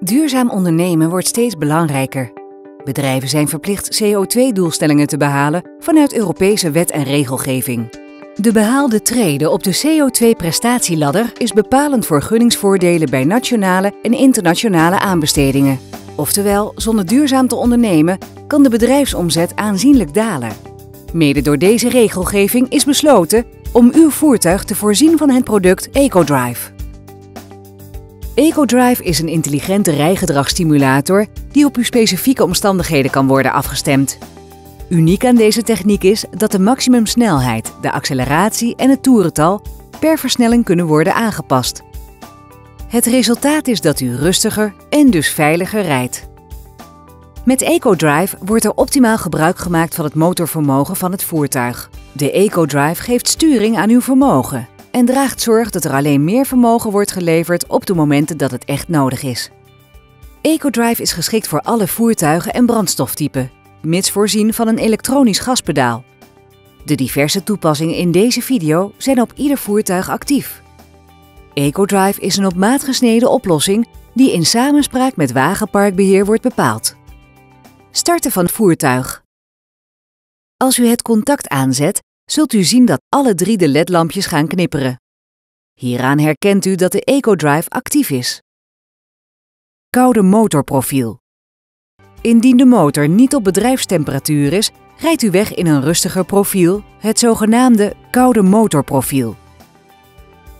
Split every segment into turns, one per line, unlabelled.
Duurzaam ondernemen wordt steeds belangrijker. Bedrijven zijn verplicht CO2-doelstellingen te behalen vanuit Europese wet en regelgeving. De behaalde trede op de CO2-prestatieladder is bepalend voor gunningsvoordelen bij nationale en internationale aanbestedingen. Oftewel, zonder duurzaam te ondernemen kan de bedrijfsomzet aanzienlijk dalen. Mede door deze regelgeving is besloten om uw voertuig te voorzien van het product EcoDrive. EcoDrive is een intelligente rijgedragsstimulator die op uw specifieke omstandigheden kan worden afgestemd. Uniek aan deze techniek is dat de maximumsnelheid, de acceleratie en het toerental per versnelling kunnen worden aangepast. Het resultaat is dat u rustiger en dus veiliger rijdt. Met EcoDrive wordt er optimaal gebruik gemaakt van het motorvermogen van het voertuig. De EcoDrive geeft sturing aan uw vermogen en draagt zorg dat er alleen meer vermogen wordt geleverd op de momenten dat het echt nodig is. EcoDrive is geschikt voor alle voertuigen en brandstoftypen, mits voorzien van een elektronisch gaspedaal. De diverse toepassingen in deze video zijn op ieder voertuig actief. EcoDrive is een op maat gesneden oplossing die in samenspraak met wagenparkbeheer wordt bepaald. Starten van voertuig. Als u het contact aanzet, zult u zien dat alle drie de ledlampjes gaan knipperen. Hieraan herkent u dat de EcoDrive actief is. Koude motorprofiel. Indien de motor niet op bedrijfstemperatuur is, rijdt u weg in een rustiger profiel, het zogenaamde koude motorprofiel.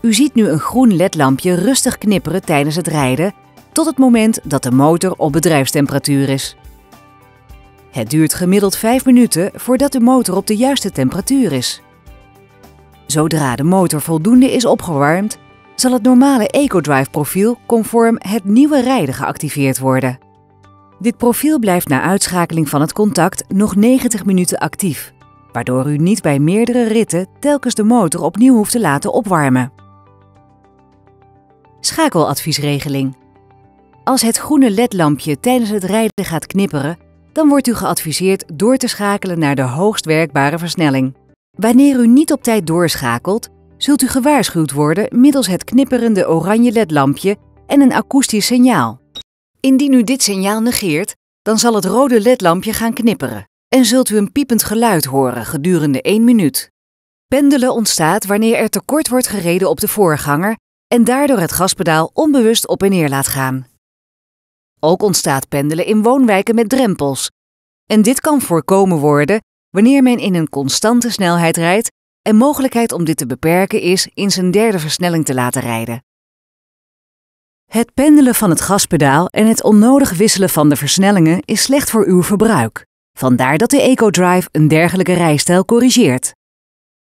U ziet nu een groen ledlampje rustig knipperen tijdens het rijden, tot het moment dat de motor op bedrijfstemperatuur is. Het duurt gemiddeld 5 minuten voordat de motor op de juiste temperatuur is. Zodra de motor voldoende is opgewarmd, zal het normale EcoDrive profiel conform het nieuwe rijden geactiveerd worden. Dit profiel blijft na uitschakeling van het contact nog 90 minuten actief, waardoor u niet bij meerdere ritten telkens de motor opnieuw hoeft te laten opwarmen. Schakeladviesregeling. Als het groene ledlampje tijdens het rijden gaat knipperen, dan wordt u geadviseerd door te schakelen naar de hoogst werkbare versnelling. Wanneer u niet op tijd doorschakelt, zult u gewaarschuwd worden middels het knipperende oranje ledlampje en een akoestisch signaal. Indien u dit signaal negeert, dan zal het rode ledlampje gaan knipperen en zult u een piepend geluid horen gedurende 1 minuut. Pendelen ontstaat wanneer er tekort wordt gereden op de voorganger en daardoor het gaspedaal onbewust op en neer laat gaan. Ook ontstaat pendelen in woonwijken met drempels. En dit kan voorkomen worden wanneer men in een constante snelheid rijdt en mogelijkheid om dit te beperken is in zijn derde versnelling te laten rijden. Het pendelen van het gaspedaal en het onnodig wisselen van de versnellingen is slecht voor uw verbruik. Vandaar dat de EcoDrive een dergelijke rijstijl corrigeert.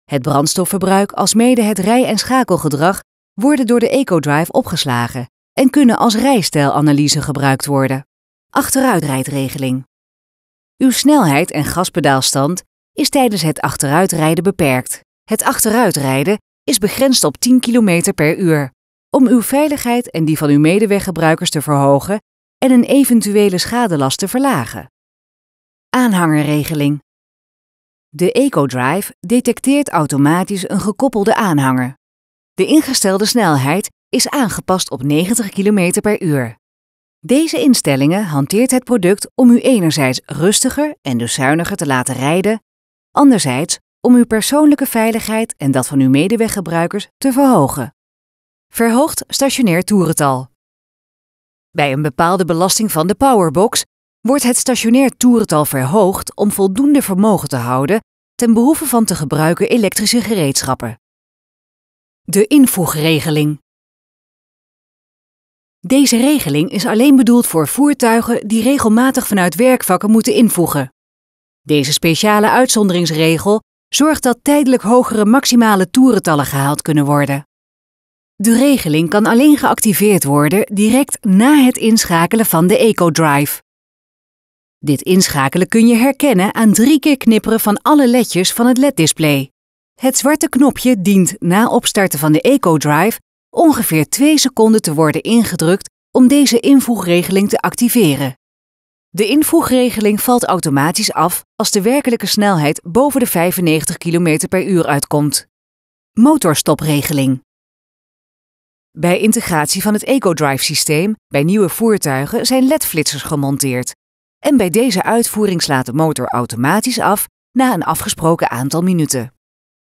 Het brandstofverbruik alsmede het rij- en schakelgedrag worden door de EcoDrive opgeslagen en kunnen als rijstijlanalyse gebruikt worden. Achteruitrijdregeling. Uw snelheid en gaspedaalstand is tijdens het achteruitrijden beperkt. Het achteruitrijden is begrensd op 10 km per uur. Om uw veiligheid en die van uw medeweggebruikers te verhogen en een eventuele schadelast te verlagen. Aanhangerregeling. De EcoDrive detecteert automatisch een gekoppelde aanhanger. De ingestelde snelheid is aangepast op 90 km per uur. Deze instellingen hanteert het product om u enerzijds rustiger en dus zuiniger te laten rijden, anderzijds om uw persoonlijke veiligheid en dat van uw medeweggebruikers te verhogen. Verhoogd stationair toerental. Bij een bepaalde belasting van de powerbox wordt het stationair toerental verhoogd om voldoende vermogen te houden ten behoeve van te gebruiken elektrische gereedschappen. De invoegregeling. Deze regeling is alleen bedoeld voor voertuigen die regelmatig vanuit werkvakken moeten invoegen. Deze speciale uitzonderingsregel zorgt dat tijdelijk hogere maximale toerentallen gehaald kunnen worden. De regeling kan alleen geactiveerd worden direct na het inschakelen van de EcoDrive. Dit inschakelen kun je herkennen aan drie keer knipperen van alle ledjes van het LED-display. Het zwarte knopje dient na opstarten van de EcoDrive ongeveer 2 seconden te worden ingedrukt om deze invoegregeling te activeren. De invoegregeling valt automatisch af als de werkelijke snelheid boven de 95 km per uur uitkomt. Motorstopregeling. Bij integratie van het EcoDrive-systeem bij nieuwe voertuigen zijn LED-flitsers gemonteerd. En bij deze uitvoering slaat de motor automatisch af na een afgesproken aantal minuten.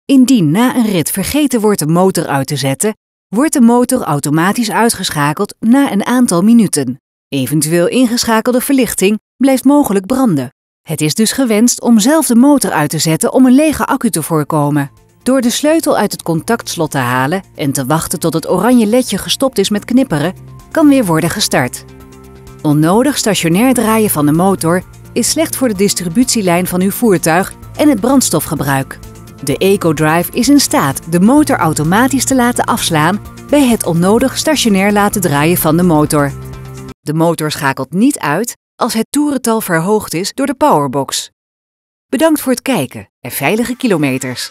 Indien na een rit vergeten wordt de motor uit te zetten, wordt de motor automatisch uitgeschakeld na een aantal minuten. Eventueel ingeschakelde verlichting blijft mogelijk branden. Het is dus gewenst om zelf de motor uit te zetten om een lege accu te voorkomen. Door de sleutel uit het contactslot te halen en te wachten tot het oranje ledje gestopt is met knipperen, kan weer worden gestart. Onnodig stationair draaien van de motor is slecht voor de distributielijn van uw voertuig en het brandstofgebruik. De EcoDrive is in staat de motor automatisch te laten afslaan bij het onnodig stationair laten draaien van de motor. De motor schakelt niet uit als het toerental verhoogd is door de powerbox. Bedankt voor het kijken en veilige kilometers.